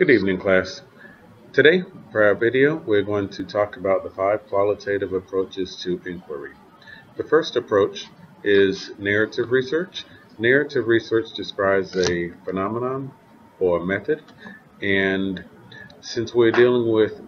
Good evening, class. Today, for our video, we're going to talk about the five qualitative approaches to inquiry. The first approach is narrative research. Narrative research describes a phenomenon or method, and since we're dealing with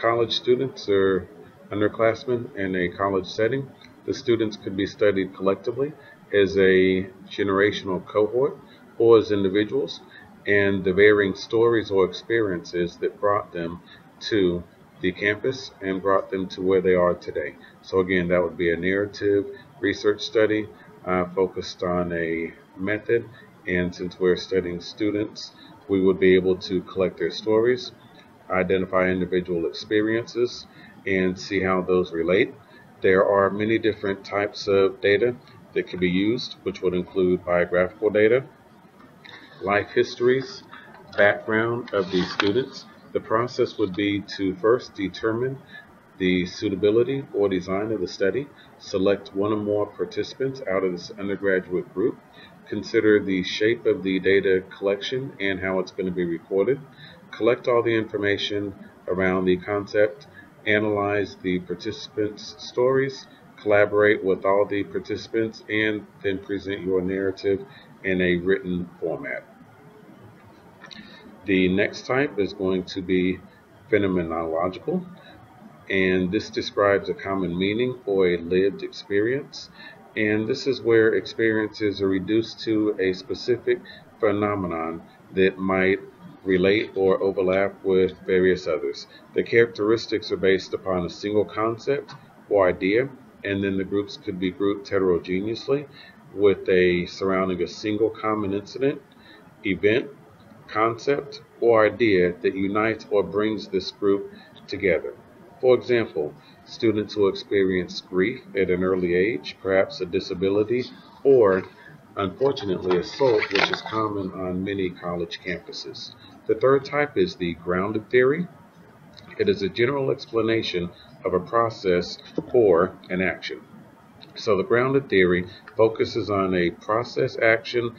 college students or underclassmen in a college setting, the students could be studied collectively as a generational cohort or as individuals and the varying stories or experiences that brought them to the campus and brought them to where they are today. So again, that would be a narrative research study uh, focused on a method. And since we're studying students, we would be able to collect their stories, identify individual experiences, and see how those relate. There are many different types of data that can be used, which would include biographical data, life histories, background of the students. The process would be to first determine the suitability or design of the study, select one or more participants out of this undergraduate group, consider the shape of the data collection and how it's going to be recorded, collect all the information around the concept, analyze the participants' stories, collaborate with all the participants, and then present your narrative in a written format. The next type is going to be phenomenological, and this describes a common meaning or a lived experience. And this is where experiences are reduced to a specific phenomenon that might relate or overlap with various others. The characteristics are based upon a single concept or idea, and then the groups could be grouped heterogeneously with a surrounding a single common incident, event, concept, or idea that unites or brings this group together. For example, students who experience grief at an early age, perhaps a disability, or unfortunately assault, which is common on many college campuses. The third type is the grounded theory. It is a general explanation of a process or an action. So the grounded theory focuses on a process action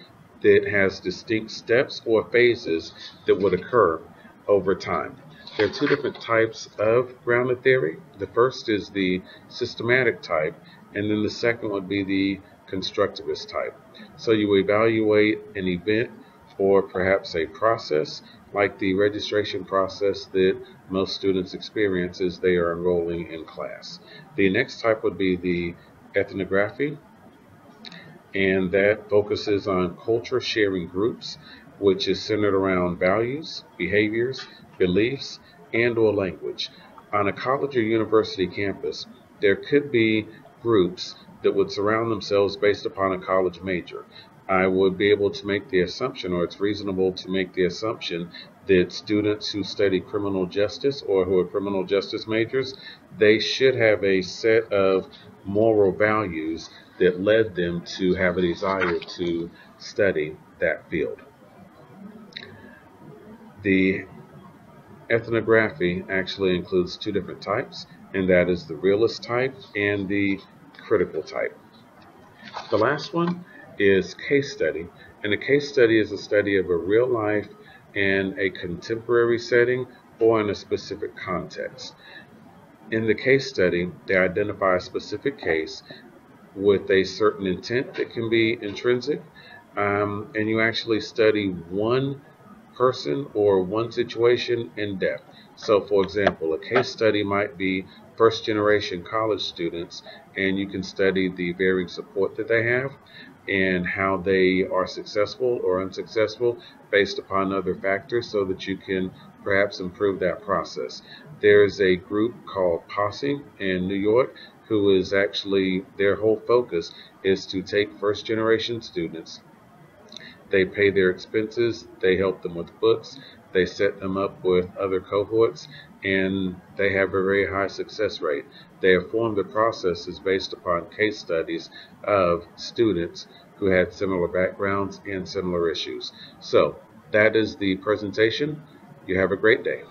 that has distinct steps or phases that would occur over time. There are two different types of grounded theory. The first is the systematic type, and then the second would be the constructivist type. So you evaluate an event or perhaps a process like the registration process that most students experience as they are enrolling in class. The next type would be the ethnography, and that focuses on culture sharing groups, which is centered around values, behaviors, beliefs, and or language. On a college or university campus, there could be groups that would surround themselves based upon a college major. I would be able to make the assumption, or it's reasonable to make the assumption, that students who study criminal justice or who are criminal justice majors, they should have a set of moral values that led them to have a desire to study that field. The ethnography actually includes two different types, and that is the realist type and the critical type. The last one is case study, and a case study is a study of a real life in a contemporary setting or in a specific context. In the case study, they identify a specific case with a certain intent that can be intrinsic, um, and you actually study one person or one situation in depth. So, for example, a case study might be first generation college students, and you can study the varying support that they have and how they are successful or unsuccessful based upon other factors so that you can perhaps improve that process. There's a group called Posse in New York who is actually, their whole focus is to take first generation students. They pay their expenses, they help them with books, they set them up with other cohorts, and they have a very high success rate. They have formed the processes based upon case studies of students who had similar backgrounds and similar issues. So that is the presentation. You have a great day.